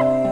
Bye.